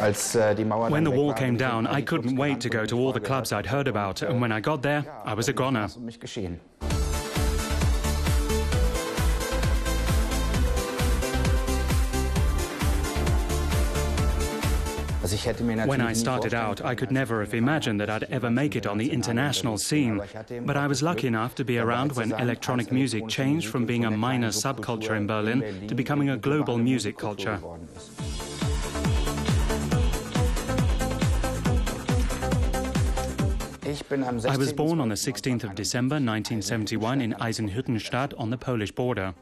When the wall came down, I couldn't wait to go to all the clubs I'd heard about, and when I got there, I was a goner. When I started out, I could never have imagined that I'd ever make it on the international scene. But I was lucky enough to be around when electronic music changed from being a minor subculture in Berlin to becoming a global music culture. I was born on the 16th of December 1971 in Eisenhüttenstadt on the Polish border.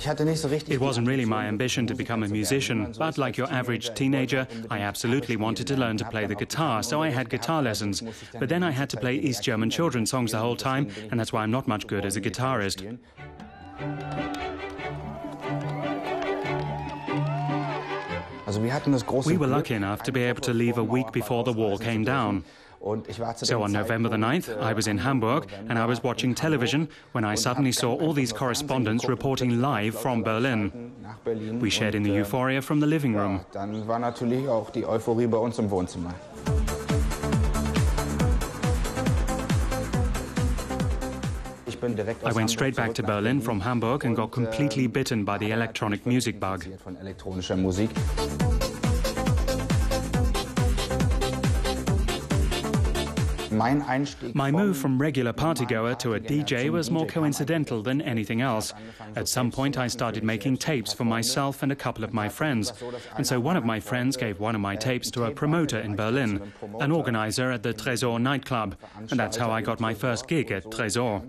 It wasn't really my ambition to become a musician, but like your average teenager, I absolutely wanted to learn to play the guitar, so I had guitar lessons. But then I had to play East German children's songs the whole time, and that's why I'm not much good as a guitarist. We were lucky enough to be able to leave a week before the wall came down. So on November the 9th, I was in Hamburg and I was watching television when I suddenly saw all these correspondents reporting live from Berlin. We shared in the euphoria from the living room. I went straight back to Berlin from Hamburg and got completely bitten by the electronic music bug. My move from regular partygoer to a DJ was more coincidental than anything else. At some point, I started making tapes for myself and a couple of my friends. And so one of my friends gave one of my tapes to a promoter in Berlin, an organizer at the Tresor nightclub. And that's how I got my first gig at Tresor.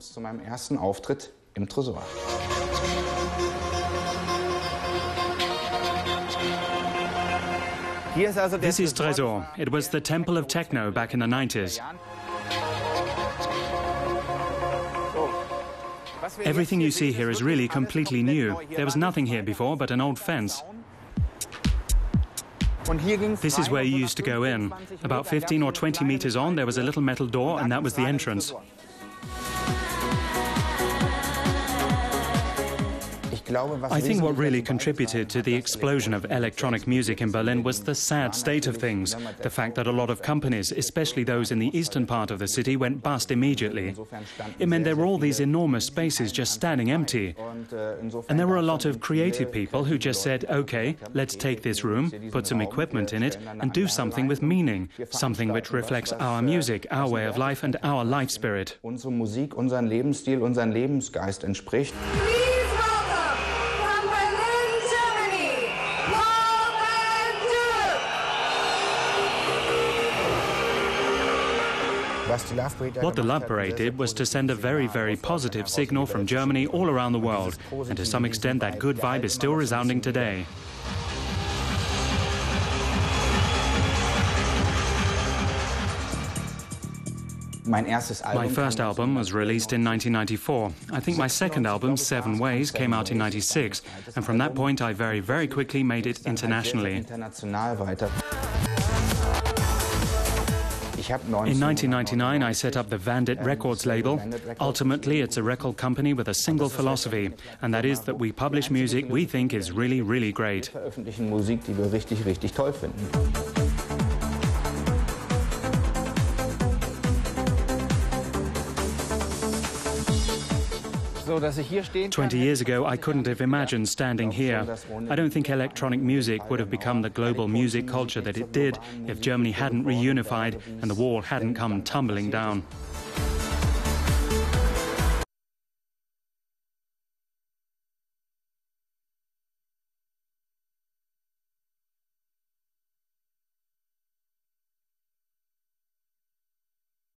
This is Tresor. It was the temple of techno back in the 90s. Everything you see here is really completely new. There was nothing here before but an old fence. This is where you used to go in. About 15 or 20 meters on, there was a little metal door, and that was the entrance. I think what really contributed to the explosion of electronic music in Berlin was the sad state of things. The fact that a lot of companies, especially those in the eastern part of the city, went bust immediately. It meant there were all these enormous spaces just standing empty. And there were a lot of creative people who just said, okay, let's take this room, put some equipment in it, and do something with meaning, something which reflects our music, our way of life, and our life spirit. Unsere Musik, unseren Lebensstil, unseren Lebensgeist entspricht. What the Love Parade did was to send a very, very positive signal from Germany all around the world, and to some extent that good vibe is still resounding today. My first album was released in 1994. I think my second album, Seven Ways, came out in 96, and from that point I very, very quickly made it internationally. In 1999, I set up the Vandit Records label. Ultimately, it's a record company with a single philosophy, and that is that we publish music we think is really, really great. Twenty years ago, I couldn't have imagined standing here. I don't think electronic music would have become the global music culture that it did if Germany hadn't reunified and the wall hadn't come tumbling down.